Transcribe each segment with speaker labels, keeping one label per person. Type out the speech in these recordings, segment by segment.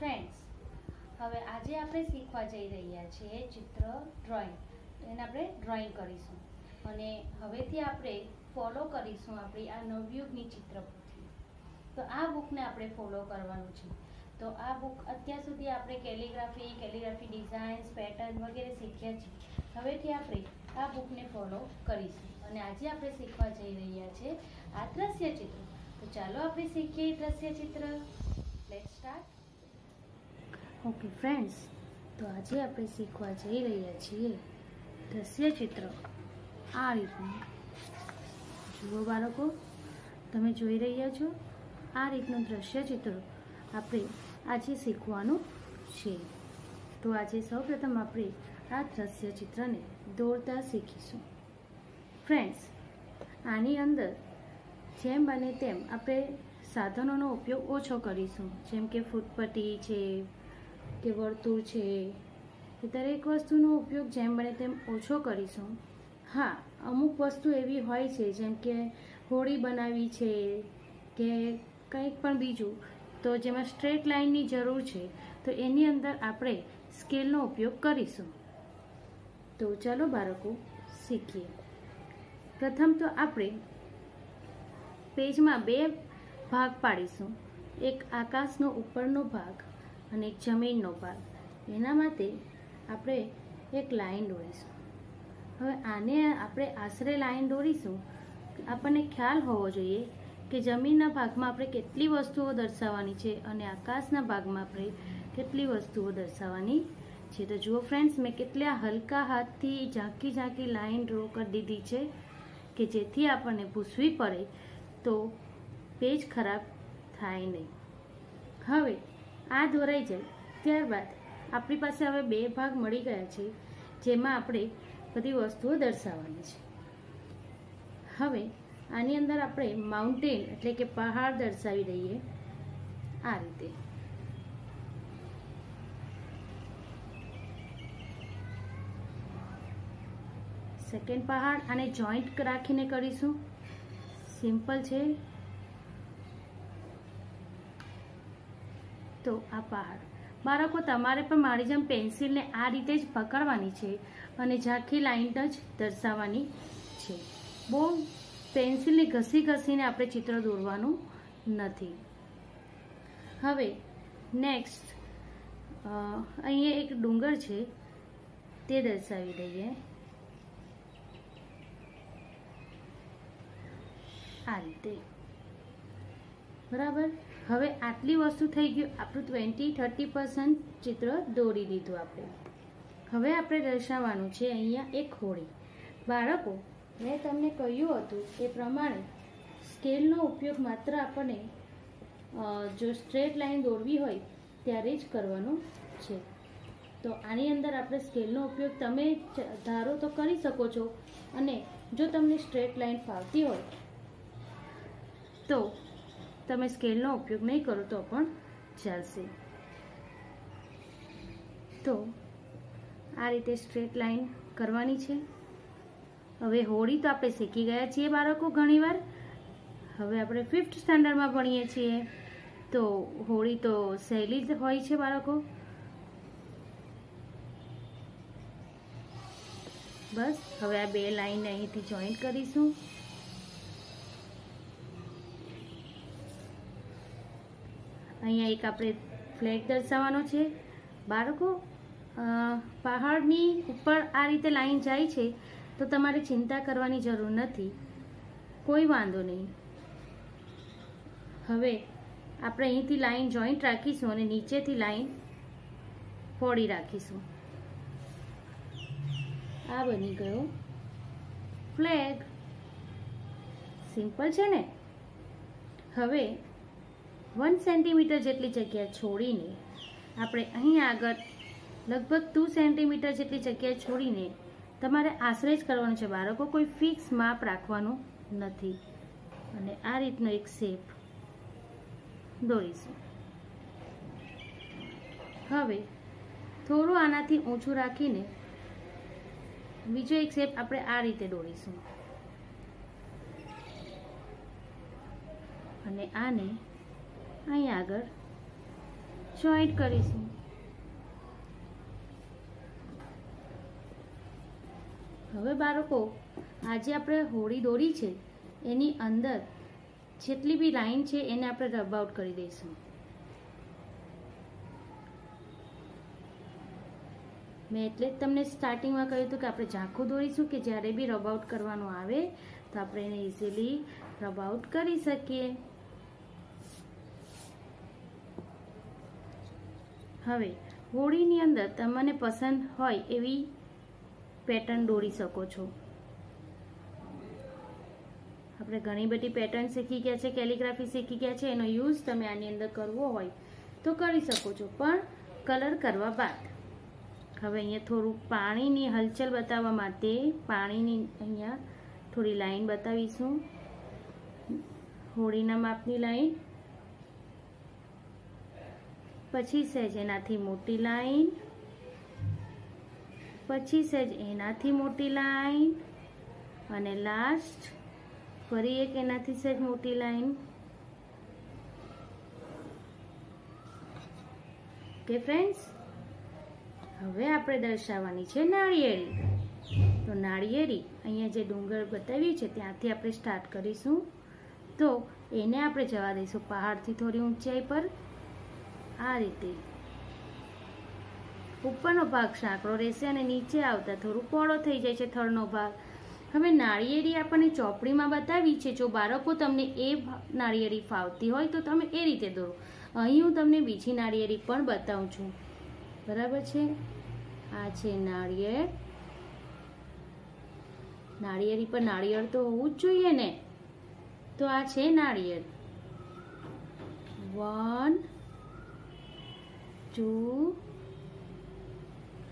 Speaker 1: Friends હવે આજે આપણે શીખવા જઈ રહ્યા છીએ ચિત્ર ડ્રોઈંગ એને આપણે ડ્રોઈંગ કરીશું. અને હવેથી આપણે ફોલો કરીશું આપણી આ નવયુગની ચિત્રપોથી તો આ બુકને આપણે ફોલો કરવાનું છે. તો આ બુક અત્યાર સુધી આપણે કેલિગ્રાફી કેલિગ્રાફી ડિઝાઇન્સ પેટર્ન વગેરે શીખ્યા છીએ. હવેથી આપણે આ બુકને ફોલો કરીશું. અને આજે આપણે શીખવા જઈ રહ્યા છીએ આ દ્રશ્ય ચિત્ર. તો ચાલો આપણે શીખીએ દ્રશ્ય ચિત્ર. લેટ સ્ટાર્ટ ઓકે ફ્રેન્ડ્સ તો આજે આપણે શીખવા જઈ રહ્યા છીએ દ્રશ્ય ચિત્ર. આ રીતનું. જુઓ બાળકો, તમે જોઈ રહ્યા છો? આ રીતનું દ્રશ્ય ચિત્ર આપણે આજે શીખવાનું છે. તો આજે સૌપ્રથમ આપણે આ દ્રશ્ય ચિત્રને દોરતા શીખીશું. ફ્રેન્ડ્સ આની અંદર જેમ બને તેમ આપણે સાધનોનો ઉપયોગ ઓછો કરીશું. જેમ કે ફૂટપટ્ટી છે કે વર્તુળ છે એ. દરેક વસ્તુનો ઉપયોગ જેમ બને તેમ ઓછો કરીશું. હા, અમુક વસ્તુ એવી હોય છે, જેમ કે હોળી બનાવી છે, કે કંઈક પણ બીજું. તો જેમાં સ્ટ્રેટ લાઇનની જરૂર છે, તો એની અંદર આપણે સ્કેલનો ઉપયોગ કરીશું. તો ચાલો બાળકો, શીખીએ. પ્રથમ તો આપણે પેજમાં બે ભાગ પાડીશું. એક આકાશનો ઉપરનો ભાગ અને એક જમીનનો ભાગ. એના માટે આપણે એક લાઈન દોરીશું. હવે આને આપણે આશરે લાઈન દોરીશું. આપણને ખ્યાલ હોવો જોઈએ કે જમીનના ભાગમાં આપણે કેટલી વસ્તુઓ દર્શાવવાની છે અને આકાશના ભાગમાં આપણે કેટલી વસ્તુઓ દર્શાવવાની છે. તો જુઓ ફ્રેન્ડ્સ મેં કેટલા હલકા હાથથી ઝાંકી ઝાંકી લાઈન ડ્રો કરી દીધી છે કે જેથી આપણને ભૂસવી પડે તો પેજ ખરાબ થાય નહીં. હવે આ દોરાઈ જાય. ત્યારબાદ આપણી પાસે હવે બે ભાગ મળી ગયા છે, જેમાં આપણે બધી વસ્તુઓ દર્શાવવાની છે. હવે આની અંદર આપણે માઉન્ટેન એટલે કે પહાડ દર્શાવી દઈએ આ રીતે. સેકન્ડ પહાડ આને જોઈન્ટ રાખીને કરીશું. સિમ્પલ છે. તો આ પહાડ બાળકો તમારે પણ મારી જેમ પેન્સિલને આ રીતે જ પકડવાની છે અને ઝાંખી લાઈન જ દર્શાવવાની છે. બહુ પેન્સિલને ઘસી ઘસીને આપણે ચિત્ર દોરવાનું નથી. હવે નેક્સ્ટ અહીંયા એક ડુંગર છે, તે દર્શાવી દઈએ. આ રીતે. બરાબર? હવે આટલી વસ્તુ થઈ ગયું. આપણું ટ્વેન્ટી થર્ટી પર્સન્ટ ચિત્ર દોરી દીધું આપણે. હવે આપણે દર્શાવવાનું છે અહીંયા એક હોળી. બાળકો, મેં તમને કહ્યું હતું એ પ્રમાણે સ્કેલનો ઉપયોગ માત્ર આપણને જો સ્ટ્રેટ લાઈન દોરવી હોય ત્યારે જ કરવાનો છે. તો આની અંદર આપણે સ્કેલનો ઉપયોગ તમે ધારો તો કરી શકો છો. અને જો તમને સ્ટ્રેટ લાઈન ફાવતી હોય, તો તમે સ્કેલનો ઉપયોગ નહીં કરો તો પણ ચાલશે. તો આ રીતે સ્ટ્રેટ લાઈન કરવાની છે. હવે હોળી તો આપણે શીખી ગયા છીએ બાળકો ઘણીવાર. હવે આપણે ફિફ્થ સ્ટાન્ડર્ડમાં ભણીએ છીએ. તો હોળી તો સહેલી જ હોય છે બાળકો. બસ, હવે આ બે લાઈન અહીંથી જોઈન્ટ કરીશું. અહીંયા એક આપણે ફ્લેગ દર્શાવવાનો છે. બાળકો પહાડની ઉપર આ રીતે લાઈન જાય છે તો તમારે ચિંતા કરવાની જરૂર નથી. કોઈ વાંધો નહીં. હવે આપણે અહીંથી લાઈન જોઈન્ટ રાખીશું અને નીચેથી લાઈન ફોડી રાખીશું. આ બની ગયો ફ્લેગ સિમ્પલ છે ને? હવે વન સેન્ટીમીટર જેટલી જગ્યા છોડીને આપણે અહીં આગળ લગભગ ટુ સેન્ટીમીટર જેટલી જગ્યા છોડીને તમારે આશરે જ કરવાનું છે બાળકો, કોઈ ફિક્સ માપ રાખવાનું નથી. અને આ રીતનો એક શેપ દોરીશું. હવે થોડું આનાથી ઊંચું રાખીને બીજો એક શેપ આપણે આ રીતે દોરીશું. અને આને અહીં આગળ. જોઈન્ટ કરીશું? હવે બાળકો, આજે આપણે હોળી દોરી છે. એની અંદર જેટલી બી લાઈન છે, એને આપણે રબ આઉટ કરી દઈશું. મેં એટલે જ તમને સ્ટાર્ટિંગમાં કહ્યું હતું કે આપણે ઝાંખું દોરીશું કે જ્યારે બી રબ આઉટ કરવાનું આવે, તો આપણે એને ઇઝીલી રબ આઉટ કરી શકીએ. હવે, હોળીની અંદર તમને પસંદ હોય એવી પેટર્ન દોરી શકો છો. આપણે ઘણી બધી પેટર્ન શીખી ગયા છે કેલિગ્રાફી શીખી ગયા છે, એનો યુઝ તમે આની અંદર કરવો હોય તો કરી શકો છો, પણ કલર કરવા બાદ. હવે અહીંયા થોડું પાણીની હલચલ બતાવવા માટે પાણીની અહીંયા થોડી લાઈન બતાવીશું. હોળીના માપની લાઈન પછી સહેજ એનાથી મોટી લાઈન, પછી સહેજ એનાથી મોટી લાઈન અને લાસ્ટ ફરી એક એનાથી સહેજ મોટી લાઈન. કે ફ્રેન્ડ્સ હવે આપણે દર્શાવવાની છે નાળિયેરી. તો નાળિયેરી, અહીંયા જે ડુંગર બતાવ્યું છે, ત્યાંથી આપણે સ્ટાર્ટ કરીશું. તો એને આપણે જવા દઈશું પહાડથી થોડી ઊંચાઈ પર. આ રીતે. ઉપરનો ભાગ સાંકડો રહેશે અને નીચે આવતા થોડું પોળો થઈ જાય છે થળનો ભાગ. હવે નાળિયેરી આપણને ચોપડીમાં બતાવી છે, જો બાળકો તમને એ નાળિયેરી ફાવતી હોય તો તમે એ રીતે દોરો. અહીં હું તમને બીજી નાળિયેરી પણ બતાવું છું. બરાબર છે? આ છે નાળિયેર. નાળિયેરી પર નાળિયેર તો હોવું જ જોઈએ ને? તો આ છે નાળિયેર. વન ટુ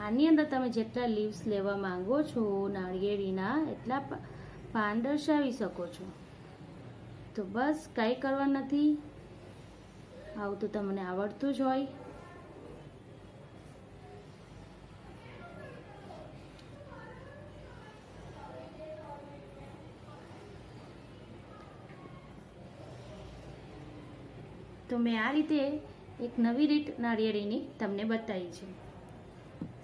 Speaker 1: આની અંદર તમે જેટલા લીવ્સ લેવા માંગો છો, નાળિયેરીના, એટલા પાન દર્શાવી શકો છો. તો બસ કાંઈ કરવા નથી. આવું તો તમને આવડતું જ હોય. તો મેં આ રીતે એક નવી રીત નાળિયેરીની તમને બતાવી છે.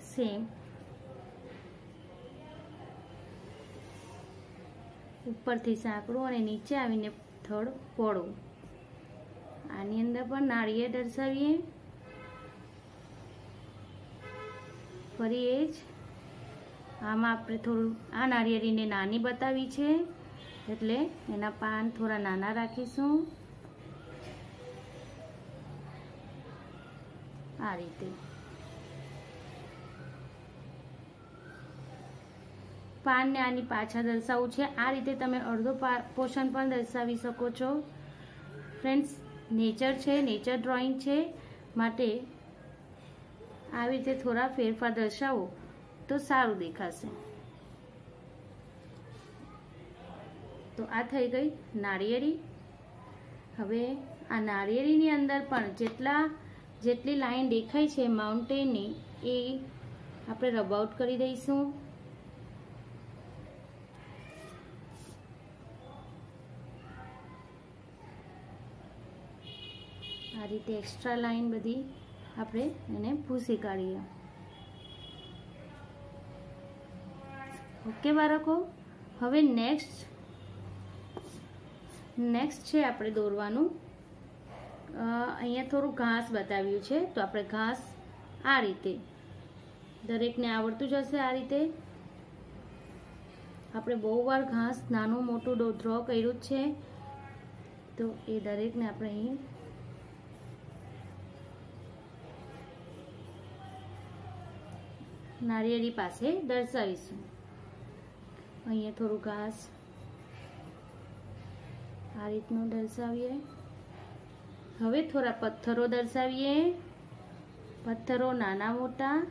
Speaker 1: સેમ ઉપરથી સાંકડું અને નીચે આવીને થડ પોળું. આની અંદર પણ નાળિયેર દર્શાવીએ. ફરી એ જ આમાં આપણે થોડું, આ નાળિયેરીને નાની બતાવી છે. એટલે એના પાન થોડા નાના રાખીશું. આ રીતે. પાનને આની પાછા દર્શાવવું છે. આ રીતે તમે અડધો પોર્શન પણ દર્શાવી શકો છો. ફ્રેન્ડ્સ, નેચર છે, નેચર ડ્રોઈંગ છે. માટે આવી રીતે થોડા ફેરફાર દર્શાવો તો સારું દેખાશે. તો આ થઈ ગઈ નાળિયેરી હવે આ નાળિયેરીની અંદર પણ જેટલા જેટલી લાઈન દેખાય છે માઉન્ટેનની, એ આપણે રબ આઉટ કરી દઈશું. આ રીતે એક્સ્ટ્રા લાઈન બધી આપણે એને ભૂસી કાઢીએ. ઓકે બાળકો? હવે નેક્સ્ટ નેક્સ્ટ છે આપણે દોરવાનું. અહીંયા થોડું ઘાસ બતાવ્યું છે, તો આપણે ઘાસ આ રીતે. દરેકને આવડતું જ હશે આ રીતે. આપણે બહુ વાર ઘાસ, નાનું, મોટું ડ્રો કર્યું જ છે. તો એ દરેકને આપણે અહીં નારિયેળી પાસે દર્શાવીશું. અહીંયા થોડું ઘાસ આ રીતનું દર્શાવીએ. હવે થોડા પથ્થરો દર્શાવીએ. પથ્થરો નાના મોટા.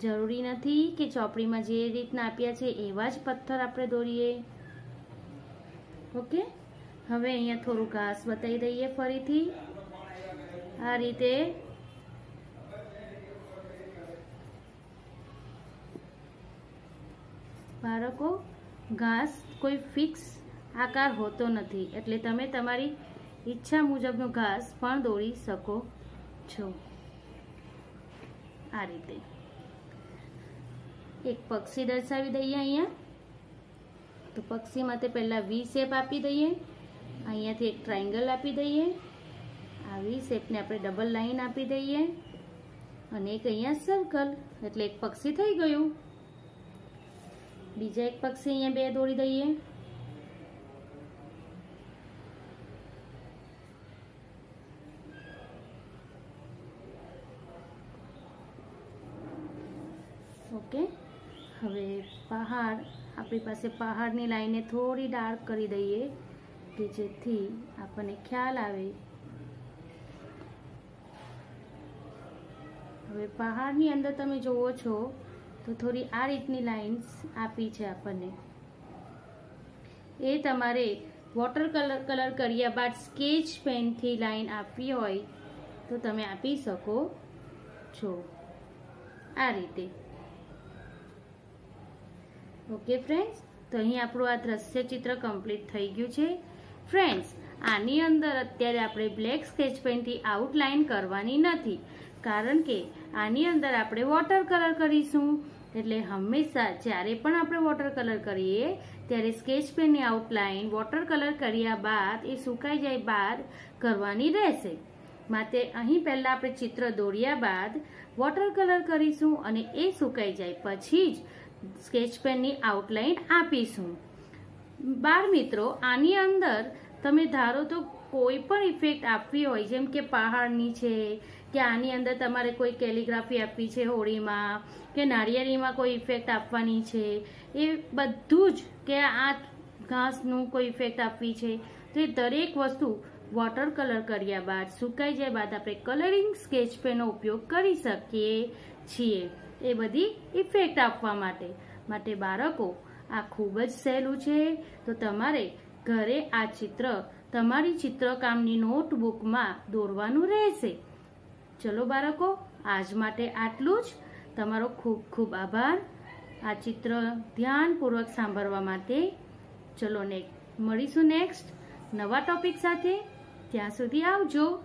Speaker 1: જરૂરી નથી કે ચોપડીમાં જે રીતના આપ્યા છે એવા જ પથ્થર આપણે દોરીએ. ઓકે? હવે અહીંયા થોડું ઘાસ બતાવી દઈએ ફરીથી. આ રીતે. બાળકો, ઘાસ કોઈ ફિક્સ આકાર હોતો નથી. એટલે તમે તમારી ઈચ્છા મુજબનો ઘાસ પણ દોરી શકો છો. આ રીતે. એક પક્ષી દર્શાવી દઈએ અહીંયા. તો પક્ષી માટે પહેલાં વી શેપ આપી દઈએ. અહીંયાથી એક ટ્રાયંગલ આપી દઈએ. આ વી શેપને આપણે ડબલ લાઈન આપી દઈએ. અને એક અહીંયા સર્કલ, એટલે એક પક્ષી થઈ ગયું. બીજા એક પક્ષી અહીંયા બે દોરી દઈએ. ઓકે. હવે પહાડ, આપણી પાસે પહાડની લાઈને થોડી ડાર્ક કરી દઈએ કે જેથી આપણને ખ્યાલ આવે. હવે પહાડની અંદર તમે જુઓ છો, તો થોડી આ રીતની લાઇન્સ આપી છે આપણને. એ તમારે વોટર કલર કલર કર્યા બાદ સ્કેચ પેનથી લાઈન આપવી હોય તો તમે આપી શકો છો. આ રીતે. ઓકે ફ્રેન્ડ્સ તો અહીં આપણું આ દ્રશ્ય ચિત્ર કમ્પ્લીટ થઈ ગયું છે. ફ્રેન્ડ્સ આની અંદર અત્યારે આપણે બ્લેક સ્કેચ પેનથી આઉટલાઇન કરવાની નથી. કારણ કે આની અંદર આપણે વોટર કલર કરીશું. એટલે હંમેશા જ્યારે પણ આપણે વોટર કલર કરીએ, ત્યારે સ્કેચ પેનની આઉટલાઇન વોટર કલર કર્યા બાદ એ સુકાઈ જાય બાદ કરવાની રહેશે. માટે અહીં પહેલાં આપણે ચિત્ર દોર્યા બાદ વોટર કલર કરીશું અને એ સુકાઈ જાય પછી જ સ્કેચ પેનની આઉટલાઇન આપીશું. બાળ મિત્રો, આની અંદર તમે ધારો તો કોઈ પણ ઇફેક્ટ આપવી હોય, જેમ કે પહાડની છે, કે આની અંદર તમારે કોઈ કેલિગ્રાફી આપવી છે હોળીમાં, કે નાળિયેરીમાં કોઈ ઇફેક્ટ આપવાની છે, એ બધું જ કે આ ઘાસનું કોઈ ઇફેક્ટ આપવી છે, તો એ દરેક વસ્તુ વોટર કલર કર્યા બાદ સુકાઈ જાય બાદ આપણે કલરિંગ સ્કેચ પેનનો ઉપયોગ કરી શકીએ છીએ. એ બધી ઇફેક્ટ આપવા માટે. માટે બાળકો, આ ખૂબ જ સહેલું છે. તો તમારે ઘરે આ ચિત્ર, તમારી ચિત્રકામની નોટબુકમાં દોરવાનું રહેશે. ચલો બાળકો, આજ માટે આટલું જ. તમારો ખૂબ ખૂબ આભાર. આ ચિત્ર ધ્યાનપૂર્વક સાંભળવા માટે. ચલો ને મળીશું નેક્સ્ટ નવા ટોપિક સાથે. ત્યાં સુધી આવજો.